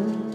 Amen.